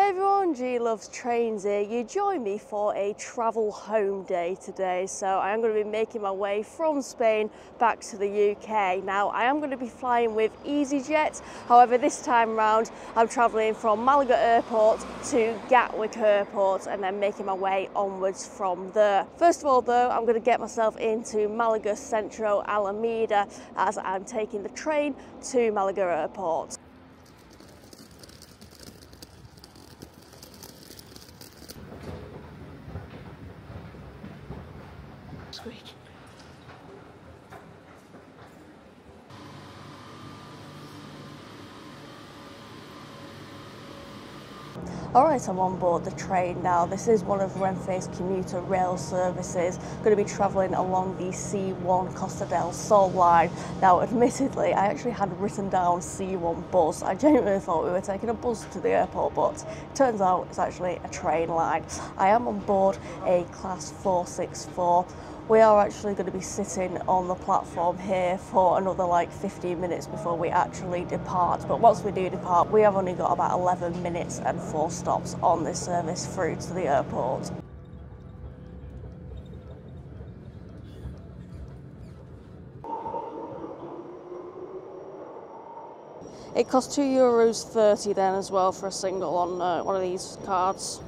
Hey everyone, G loves trains here. You join me for a travel home day today. So I am going to be making my way from Spain back to the UK. Now I am going to be flying with EasyJet. However, this time round I'm travelling from Malaga Airport to Gatwick Airport and then making my way onwards from there. First of all though, I'm going to get myself into Malaga Centro Alameda as I'm taking the train to Malaga Airport. Alright, I'm on board the train now. This is one of Renfe's commuter rail services. Going to be travelling along the C1 Costa del Sol line. Now, admittedly, I actually had written down C1 bus. I genuinely thought we were taking a bus to the airport, but turns out it's actually a train line. I am on board a Class 464 we are actually going to be sitting on the platform here for another like 15 minutes before we actually depart. But once we do depart, we have only got about 11 minutes and four stops on this service through to the airport. It costs two euros 30 then as well for a single on uh, one of these cards.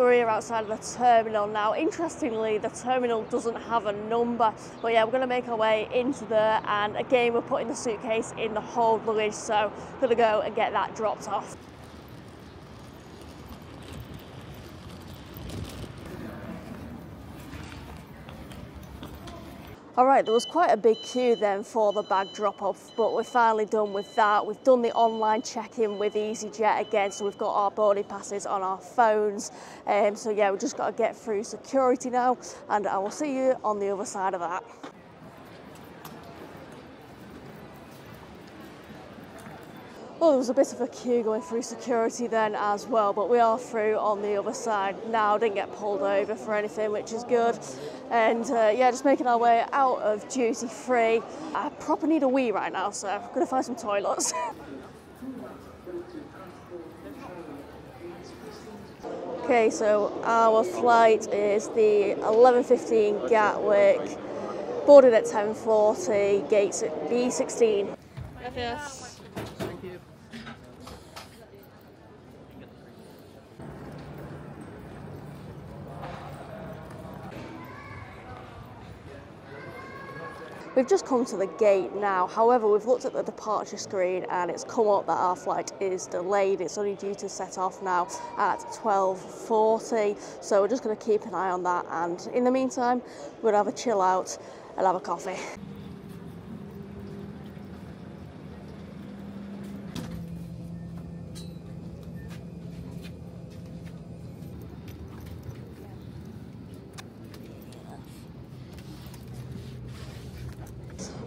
We're here outside the terminal now. Interestingly, the terminal doesn't have a number, but yeah, we're gonna make our way into there. And again, we're putting the suitcase in the hold luggage, so gonna go and get that dropped off. All right, there was quite a big queue then for the bag drop off, but we're finally done with that. We've done the online check-in with EasyJet again, so we've got our boarding passes on our phones. Um, so yeah, we've just got to get through security now, and I will see you on the other side of that. Well, there was a bit of a queue going through security then as well, but we are through on the other side now. Didn't get pulled over for anything, which is good. And uh, yeah, just making our way out of duty free. I proper need a wee right now, so I'm gonna find some toilets. okay, so our flight is the 11.15 Gatwick, boarded at 10.40, gates at B16. Gracias. We've just come to the gate now. However, we've looked at the departure screen and it's come up that our flight is delayed. It's only due to set off now at 12.40. So we're just going to keep an eye on that. And in the meantime, to have a chill out and have a coffee.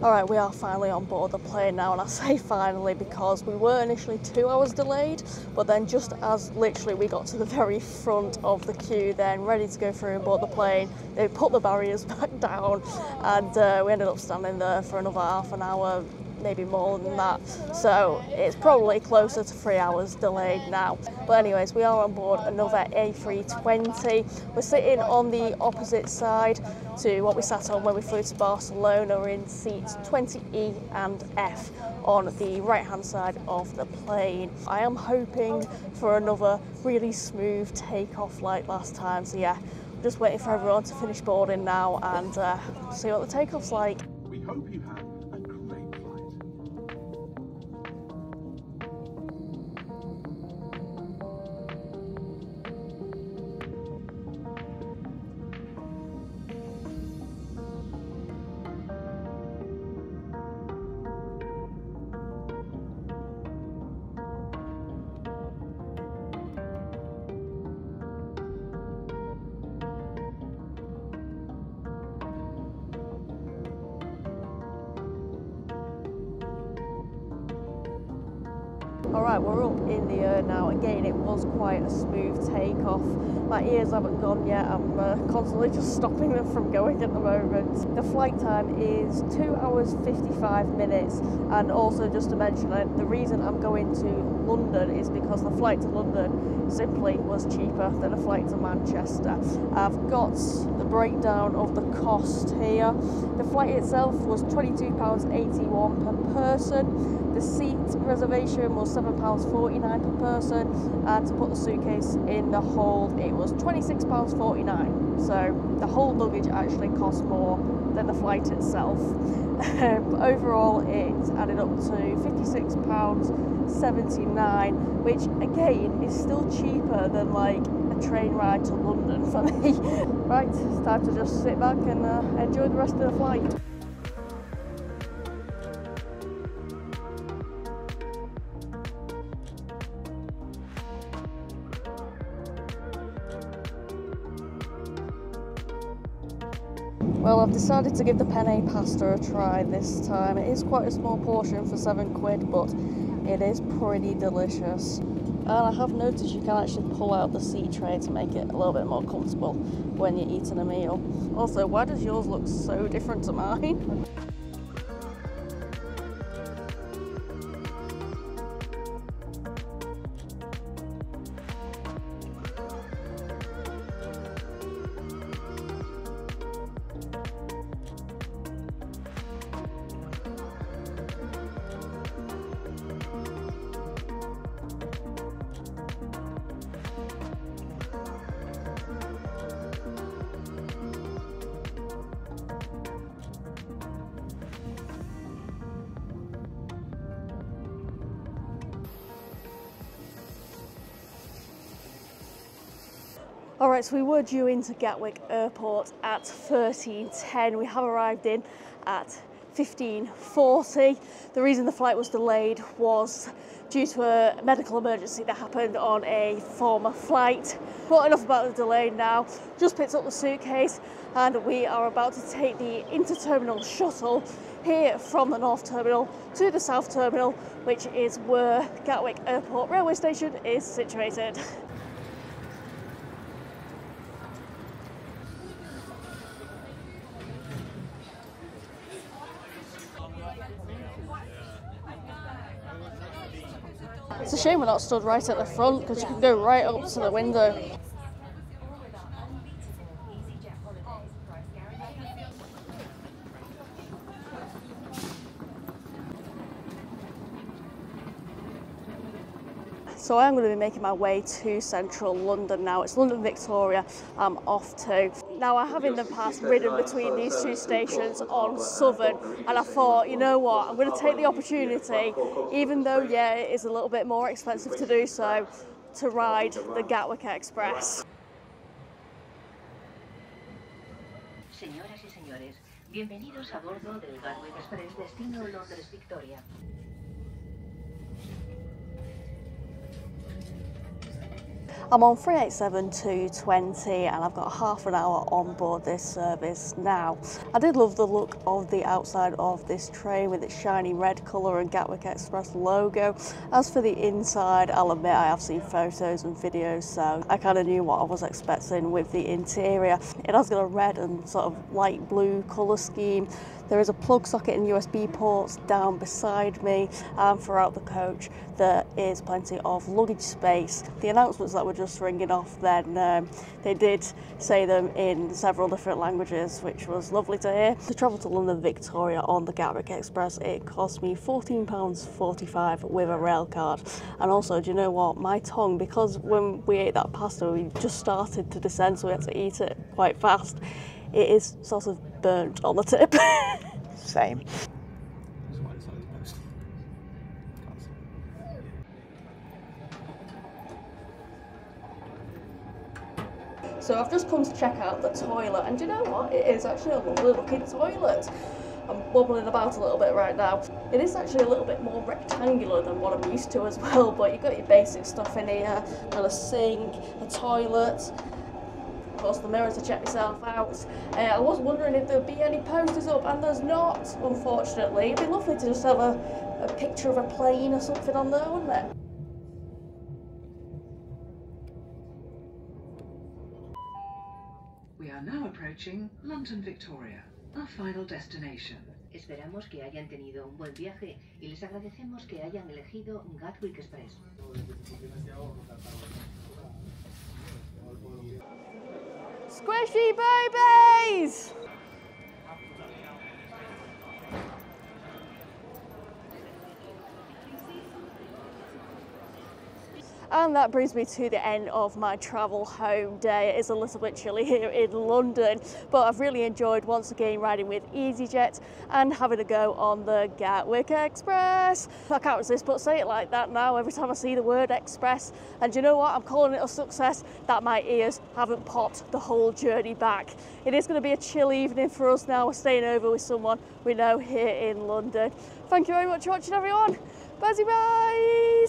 All right, we are finally on board the plane now, and I say finally because we were initially two hours delayed, but then just as literally we got to the very front of the queue, then ready to go through and board the plane, they put the barriers back down, and uh, we ended up standing there for another half an hour, maybe more than that. So it's probably closer to three hours delayed now. But anyways, we are on board another A320. We're sitting on the opposite side to what we sat on when we flew to Barcelona. In seats 20E and F on the right hand side of the plane. I am hoping for another really smooth takeoff like last time. So yeah, just waiting for everyone to finish boarding now and uh, see what the takeoff's like. We hope you have Alright, we're up in the air now. Again, it was quite a smooth takeoff. My ears haven't gone yet. I'm uh, constantly just stopping them from going at the moment. The flight time is 2 hours 55 minutes. And also, just to mention, the reason I'm going to London is because the flight to London simply was cheaper than a flight to Manchester. I've got the breakdown of the cost here. The flight itself was £22.81 per person. The seat reservation was £7.49 per person, and to put the suitcase in the hold, it was £26.49. So the whole luggage actually cost more than the flight itself. Um, overall, it added up to £56.79, which again is still cheaper than like a train ride to London for me. right, it's time to just sit back and uh, enjoy the rest of the flight. Well, I've decided to give the penne pasta a try this time. It is quite a small portion for seven quid, but it is pretty delicious. And I have noticed you can actually pull out the seat tray to make it a little bit more comfortable when you're eating a meal. Also, why does yours look so different to mine? Alright, so we were due into Gatwick Airport at 13.10. We have arrived in at 15.40. The reason the flight was delayed was due to a medical emergency that happened on a former flight. But enough about the delay now. Just picked up the suitcase and we are about to take the inter-terminal shuttle here from the North Terminal to the South Terminal, which is where Gatwick Airport railway station is situated. It's a shame we're not stood right at the front because you can go right up to the window. So I am going to be making my way to central London now. It's London Victoria I'm off to. Now I have in the past ridden between these two stations on Southern and I thought, you know what, I'm going to take the opportunity, even though, yeah, it is a little bit more expensive to do so, to ride the Gatwick Express. Señoras y señores, bienvenidos a bordo del Gatwick Express destino Londres Victoria. I'm on 387-220 and I've got half an hour on board this service now. I did love the look of the outside of this train with its shiny red colour and Gatwick Express logo. As for the inside, I'll admit I have seen photos and videos so I kind of knew what I was expecting with the interior. It has got a red and sort of light blue colour scheme. There is a plug socket and USB ports down beside me and throughout the coach there is plenty of luggage space. The announcements that were just ringing off then, um, they did say them in several different languages, which was lovely to hear. To travel to London Victoria on the Gatwick Express, it cost me £14.45 with a rail card. And also, do you know what? My tongue, because when we ate that pasta, we just started to descend, so we had to eat it quite fast. It is sort of burnt on the tip. Same. So I've just come to check out the toilet, and do you know what? It is actually a lovely looking toilet. I'm wobbling about a little bit right now. It is actually a little bit more rectangular than what I'm used to as well, but you've got your basic stuff in here. Got a sink, a toilet, across the mirror to check myself out. Uh, I was wondering if there'd be any posters up, and there's not, unfortunately. It'd be lovely to just have a, a picture of a plane or something on there, wouldn't it? We are now approaching London Victoria, our final destination. Esperamos que hayan tenido un buen viaje y les agradecemos que hayan elegido Gatwick Express. Squishy babies! And that brings me to the end of my travel home day. It is a little bit chilly here in London, but I've really enjoyed once again riding with EasyJet and having a go on the Gatwick Express. I can't resist but say it like that now every time I see the word express. And you know what? I'm calling it a success that my ears haven't popped the whole journey back. It is going to be a chill evening for us now. We're staying over with someone we know here in London. Thank you very much for watching, everyone. Buzzy bye!